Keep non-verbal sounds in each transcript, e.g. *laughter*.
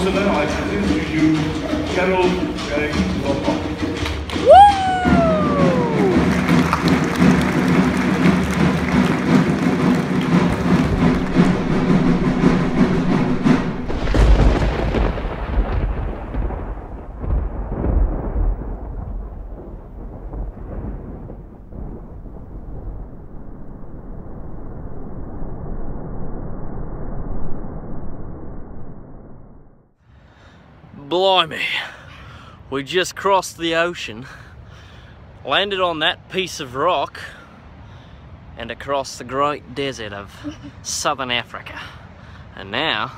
Councillor, I to you Carol uh, Gray Blimey, we just crossed the ocean, landed on that piece of rock, and across the great desert of *laughs* southern Africa. And now,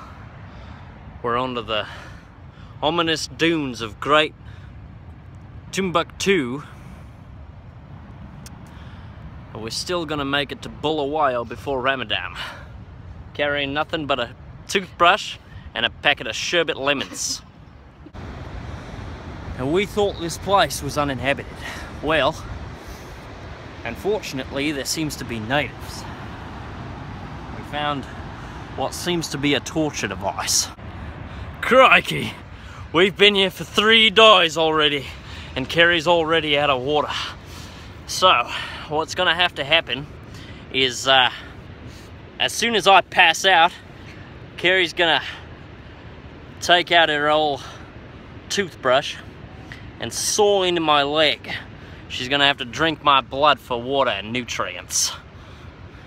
we're onto the ominous dunes of Great Timbuktu. And we're still gonna make it to Bulawayo before Ramadan, carrying nothing but a toothbrush and a packet of sherbet lemons. And we thought this place was uninhabited. Well, unfortunately, there seems to be natives. We found what seems to be a torture device. Crikey! We've been here for three days already, and Kerry's already out of water. So, what's gonna have to happen is, uh, as soon as I pass out, Kerry's gonna take out her old toothbrush and saw into my leg. She's gonna have to drink my blood for water and nutrients.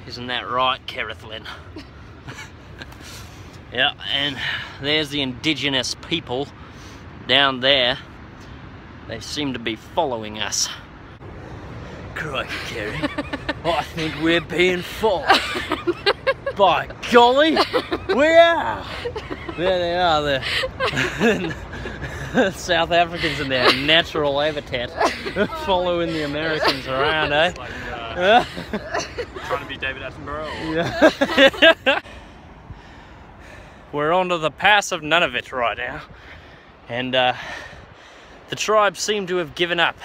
Isn't that right, Kerrithlin? *laughs* yeah, and there's the indigenous people down there. They seem to be following us. Crikey, Kerry. *laughs* I think we're being followed. By golly, we are. There they are, there. *laughs* *laughs* South Africans in their natural habitat, *laughs* following the Americans around, eh? Like, uh, *laughs* trying to be David Attenborough. Or... We're onto the pass of Nunavut right now, and uh, the tribe seem to have given up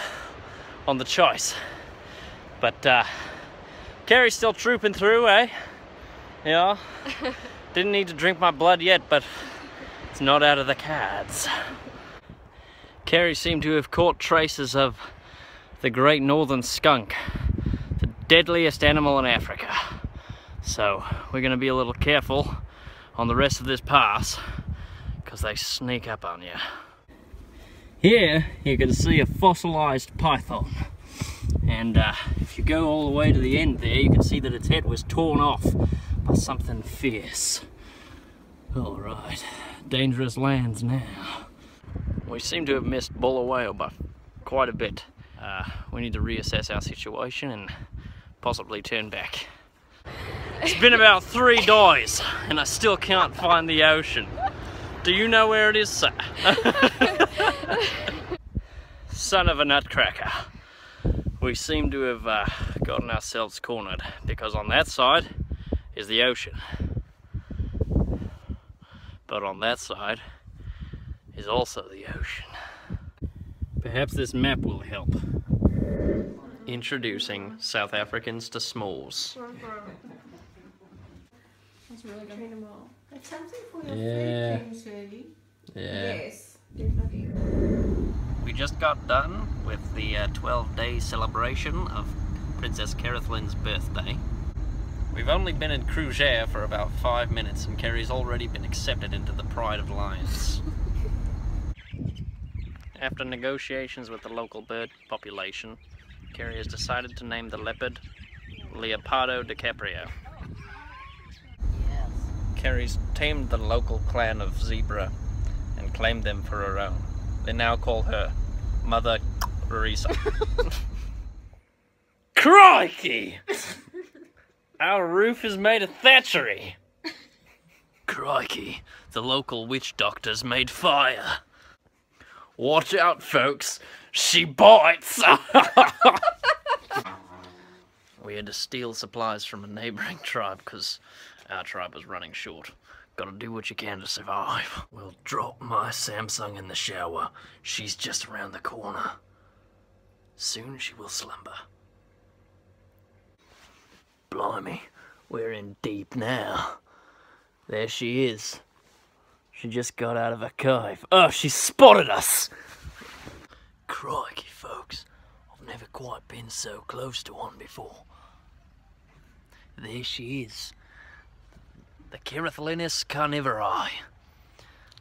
on the choice. But uh, Kerry's still trooping through, eh? Yeah. Didn't need to drink my blood yet, but it's not out of the cards. Kerry seemed to have caught traces of the great northern skunk, the deadliest animal in Africa. So we're going to be a little careful on the rest of this pass because they sneak up on you. Here you can see a fossilized python and uh, if you go all the way to the end there you can see that its head was torn off by something fierce. Alright, dangerous lands now. We seem to have missed Bulawayo by quite a bit. Uh, we need to reassess our situation and possibly turn back. *laughs* It's been about three days and I still can't find the ocean. Do you know where it is, sir? *laughs* Son of a nutcracker. We seem to have uh, gotten ourselves cornered because on that side is the ocean. But on that side is also the ocean. Perhaps this map will help. Introducing South Africans to s'mores. That's really good. It's something for your Yeah. food thing, Yeah. Yes, definitely. We just got done with the uh, 12-day celebration of Princess Kerithlin's birthday. We've only been in Kruger for about five minutes and Kerry's already been accepted into the Pride of Lions. *laughs* After negotiations with the local bird population, Kerry has decided to name the leopard Leopardo DiCaprio. Kerry's tamed the local clan of zebra and claimed them for her own. They now call her Mother Risa. *laughs* Crikey! Our roof is made of thatchery. *laughs* Crikey, the local witch doctors made fire. Watch out, folks. She bites. *laughs* we had to steal supplies from a neighboring *laughs* tribe because our tribe was running short. Gotta do what you can to survive. We'll drop my Samsung in the shower. She's just around the corner. Soon she will slumber. Blimey, we're in deep now. There she is. She just got out of a cave. Oh, she spotted us! Crikey, folks. I've never quite been so close to one before. There she is. The Kerithlinus carnivori.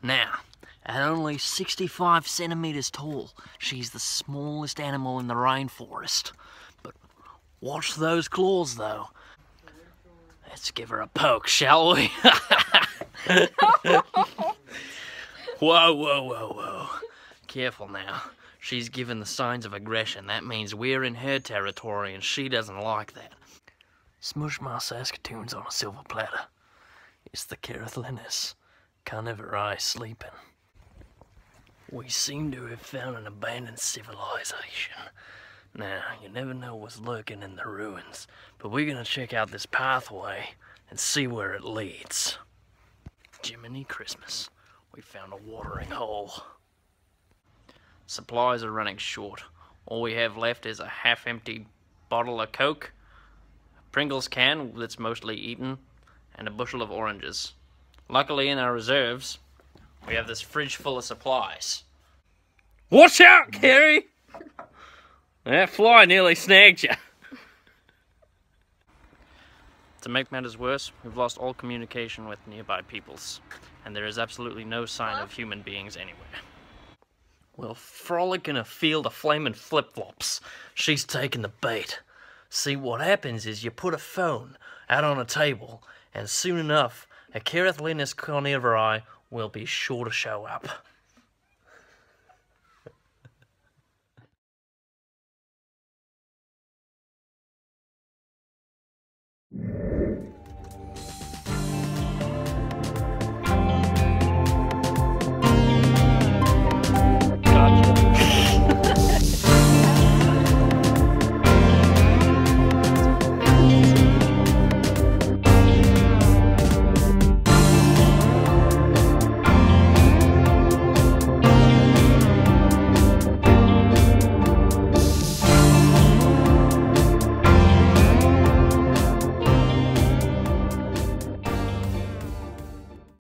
Now, at only 65 centimeters tall, she's the smallest animal in the rainforest. But watch those claws, though. Let's give her a poke, shall we? *laughs* *laughs* whoa, whoa, whoa, whoa. Careful now. She's given the signs of aggression. That means we're in her territory and she doesn't like that. Smush my Saskatoons on a silver platter. It's the Kerithlinus carnivori sleeping. We seem to have found an abandoned civilization. Now, you never know what's lurking in the ruins, but we're gonna check out this pathway and see where it leads. Jiminy Christmas, we found a watering hole. Supplies are running short. All we have left is a half-empty bottle of Coke, a Pringles can that's mostly eaten, and a bushel of oranges. Luckily, in our reserves, we have this fridge full of supplies. Watch out, Kerry! *laughs* That fly nearly snagged you. To make matters worse, we've lost all communication with nearby peoples, and there is absolutely no sign of human beings anywhere. Well, frolic in a field of flaming flip-flops. She's taking the bait. See, what happens is you put a phone out on a table, and soon enough, a Kerithlinus carnivori will be sure to show up.